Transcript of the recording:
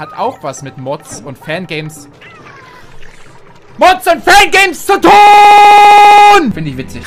hat auch was mit Mods und Fangames. Mods und Fangames zu tun! Finde ich witzig.